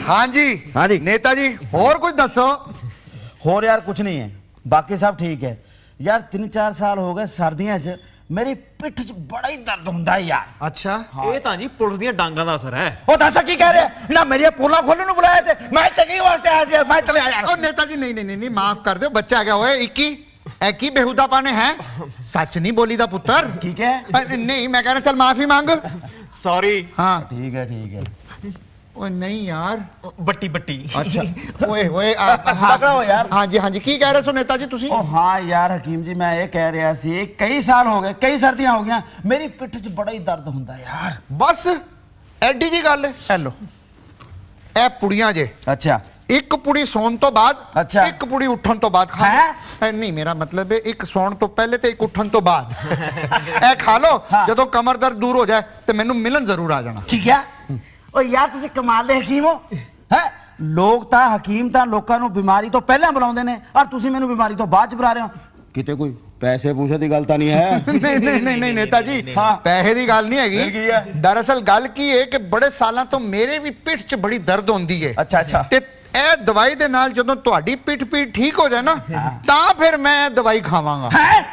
हाँ जी हाँ जी। नेता जी और कुछ दसो ਹੋਰ ਯਾਰ ਕੁਝ ਨਹੀਂ ਹੈ ਬਾਕੀ ਸਭ ਠੀਕ ਹੈ ਯਾਰ 3-4 ਸਾਲ ਹੋ ਗਏ ਸਰਦੀਆਂ 'ਚ ਮੇਰੀ ਪਿੱਠ 'ਚ ਬੜਾ ਹੀ ਦਰਦ ਹੁੰਦਾ ਹੈ ਯਾਰ अच्छा ਇਹ ਤਾਂ ਜੀ ਪੁਲਿਸ ਦੀਆਂ ਡਾਂਗਾਂ ਦਾ ਅਸਰ ਹੈ ਉਹ ਦੱਸ ਕੀ ਕਹਿ ਰਿਹਾ ਨਾ ਮੇਰੀਆਂ ਪੋਲਾਂ ਖੋਲਣ ਨੂੰ ਬੁਲਾਇਆ ਤੇ ਮੈਂ ਚੰਗੀ ਵਾਸਤੇ ਆਇਆ ਸੀ ਮੈਂ ਚਲੇ ਆਇਆ ओ नेताजी नहीं नहीं नहीं नहीं माफ कर दो बच्चा क्या हुआ इक्की एकी बेहुदा पाने हैं सच नहीं बोली दा पुत्र ਠੀਕ ਹੈ अ, नहीं मैं कह रहा चल माफी मांग ਸੌਰੀ हाँ ਠੀਕ ਹੈ ਠੀਕ ਹੈ ओए नहीं यार ਬੱਟੀ ਬੱਟੀ अच्छा ओए ओए आ- पकड़ो यार। हाँ जी हाँ जी की कह रहे सो नेताजी तुसी ਉਹ ਹਾਂ ਯਾਰ ਹਕੀਮ ਜੀ ਮੈਂ ਇਹ ਕਹਿ ਰਿਹਾ ਸੀ ਕਈ ਸਾਲ ਹੋ ਗਏ ਕਈ ਸਰਦੀਆਂ ਹੋ ਗਈਆਂ ਮੇਰੀ ਪਿੱਠ 'ਚ ਬੜਾ ਹੀ ਦਰਦ ਹੁੰਦਾ ਯਾਰ ਬਸ ਐਡੀ ਜੀ ਗੱਲ ਹੈ ਇਹ ਲੋ ਇਹ ਪੁੜੀਆਂ ਜੇ ਅੱਛਾ ਇੱਕ ਪੁੜੀ ਸੌਣ ਤੋਂ ਬਾਅਦ ਅੱਛਾ। ਇੱਕ ਪੁੜੀ ਉੱਠਣ ਤੋਂ ਬਾਅਦ ਖਾ ਹੈਂ? ਲਓ। ਇਹ ਨਹੀਂ ਮੇਰਾ ਮਤਲਬ ਹੈ ਇੱਕ ਸੌਣ ਤੋਂ ਪਹਿਲੇ ਤੇ ਇੱਕ ਉੱਠਣ ਤੋਂ ਬਾਅਦ ਇਹ ਖਾ ਲਓ ਹਾਂ। ਜਦੋਂ ਕਮਰ ਦਰਦ ਦੂਰ ਹੋ ਜਾਏ ਤੇ ਮੈਨੂੰ ਮਿਲਣ ਜ਼ਰੂਰ ਆ ਜਾਣਾ ਠੀਕ ਹੈ ਓ ਯਾਰ ਤੁਸੀਂ ਕਮਾਲ ਦੇ ਹਕੀਮ ਹੋ ਹੈ ਲੋਕ ਤਾਂ ਹਕੀਮ ਤਾਂ ਲੋਕਾਂ ਨੂੰ ਬਿਮਾਰੀ ਤੋਂ ਪਹਿਲਾਂ ਬੁਲਾਉਂਦੇ ਨੇ ਔਰ ਤੁਸੀਂ ਮੈਨੂੰ ਬਿਮਾਰੀ ਤੋਂ ਬਾਅਦ ਚ ਬੁਲਾ ਰਹੇ ਹੋ ਕਿਤੇ ਕੋਈ ਪੈਸੇ ਪੂਸੇ ਦੀ ਗੱਲ ਤਾਂ ਨਹੀਂ ਹੈ ਨਹੀਂ ਨਹੀਂ ਨਹੀਂ ਨਹੀਂ ਨੇਤਾ ਜੀ ਹਾਂ। ਪੈਸੇ ਦੀ ਗੱਲ ਨਹੀਂ ਫਿਰ ਕੀ ਹੈਗੀ ਹੈ? ਦਰਅਸਲ ਗੱਲ ਕੀ ਹੈ ਕਿ ਬੜੇ ਸਾਲਾਂ ਤੋਂ ਮੇਰੇ ਵੀ ਪਿੱਠ 'ਚ ਬੜੀ ਦਰਦ ਹੁੰਦੀ ਹੈ ਅੱਛਾ ਅੱਛਾ ਤੇ ਇਹ ਦਵਾਈ ਦੇ ਨਾਲ ਜਦੋਂ ਤੁਹਾਡੀ ਪਿੱਠ ਪੀੜ ਠੀਕ ਹੋ ਜਾਏ ਨਾ ਤਾਂ ਫਿਰ ਮੈਂ ਦਵਾਈ ਖਾਵਾਂਗਾ ਹੈ